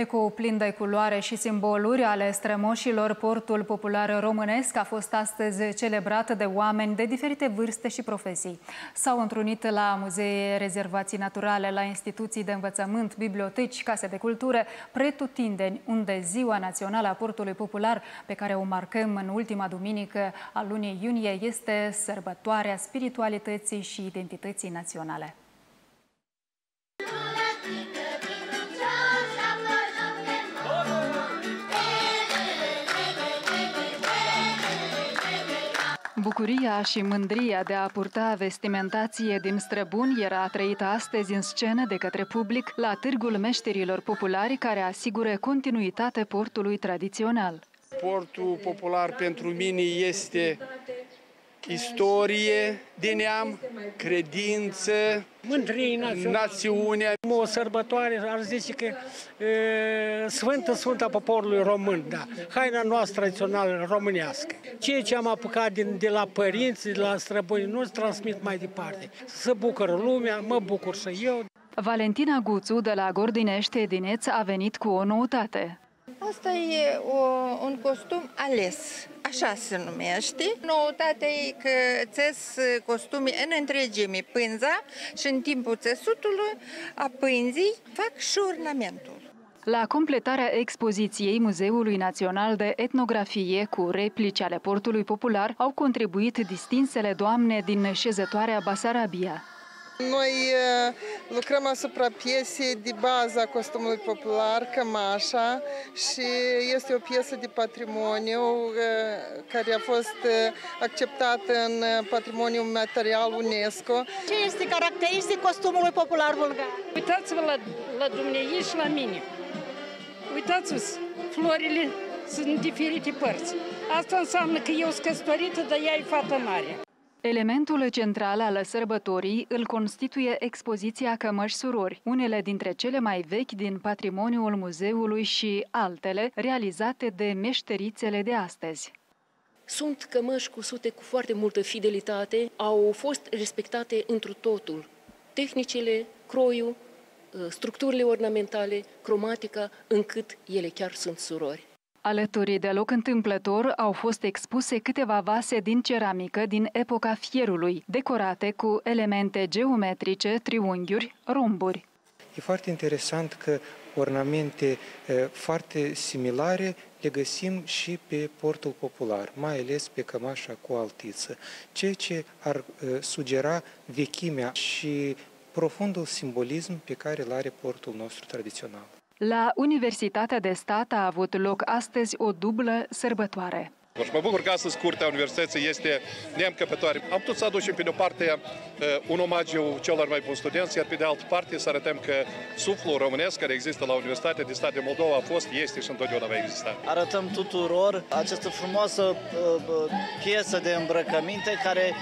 Eco plin de culoare și simboluri ale strămoșilor, portul popular românesc a fost astăzi celebrat de oameni de diferite vârste și profesii. S-au întrunit la muzee, rezervații naturale, la instituții de învățământ, biblioteci, case de cultură, pretutindeni, unde Ziua Națională a Portului Popular, pe care o marcăm în ultima duminică a lunii iunie, este sărbătoarea spiritualității și identității naționale. Bucuria și mândria de a purta vestimentație din străbuni era trăită astăzi în scenă de către public la Târgul Meșterilor Populari, care asigură continuitate portului tradițional. Portul popular pentru mine este istorie de neam, credință, mândrie națiune. O sărbătoare, ar zice că e, Sfântă Sfânta poporului român, da. Haina noastră tradițională românească. Ceea ce am apucat din, de la părinți, de la străbuni, nu transmit mai departe. Să bucură lumea, mă bucur să eu. Valentina Guțu de la Gordinește Dineț a venit cu o noutate. Asta e o, un costum ales, așa se numește. Noutatea e că țes costume în întregime pânza și în timpul țesutului a pânzii fac și ornamentul. La completarea expoziției Muzeului Național de Etnografie cu replici ale portului popular au contribuit distinsele doamne din șezătoarea Basarabia. Noi uh, lucrăm asupra piesei de bază a costumului popular, Cămașa, și este o piesă de patrimoniu uh, care a fost uh, acceptată în patrimoniul material UNESCO. Ce este caracteristic costumului popular bulgar? Uitați-vă la, la dumneavoastră și la mine. Uitați-vă, florile sunt în diferite părți. Asta înseamnă că eu sunt căsătorită, dar ea e fată mare. Elementul central al sărbătorii îl constituie expoziția Cămăși Surori, unele dintre cele mai vechi din patrimoniul muzeului și altele realizate de meșterițele de astăzi. Sunt cămăși cusute cu foarte multă fidelitate, au fost respectate întru totul. Tehnicile, croiul, structurile ornamentale, cromatica, încât ele chiar sunt surori. Alături de loc întâmplător au fost expuse câteva vase din ceramică din epoca fierului, decorate cu elemente geometrice, triunghiuri, romburi. E foarte interesant că ornamente foarte similare le găsim și pe portul popular, mai ales pe cămașa cu altiță, ceea ce ar sugera vechimea și profundul simbolism pe care îl are portul nostru tradițional. La Universitatea de Stat a avut loc astăzi o dublă sărbătoare. Și mă bucur că astăzi Curtea Universității este neîncăpătoare. Am putut să aducem pe de-o parte un omagiu celor mai buni studenți, iar pe de altă parte să arătăm că suflul românesc care există la Universitatea de Stat de Moldova a fost, este și întotdeauna va exista. Arătăm tuturor această frumoasă piesă de îmbrăcăminte care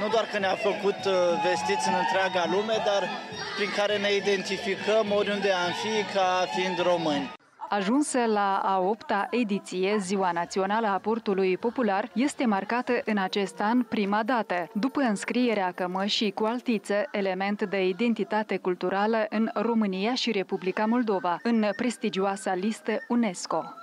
nu doar că ne-a făcut vestiți în întreaga lume, dar prin care ne identificăm oriunde am fi ca fiind români. Ajunsă la a opta ediție, Ziua Națională a Portului Popular este marcată în acest an prima dată, după înscrierea cămășii cu altiță, element de identitate culturală în România și Republica Moldova, în prestigioasa listă UNESCO.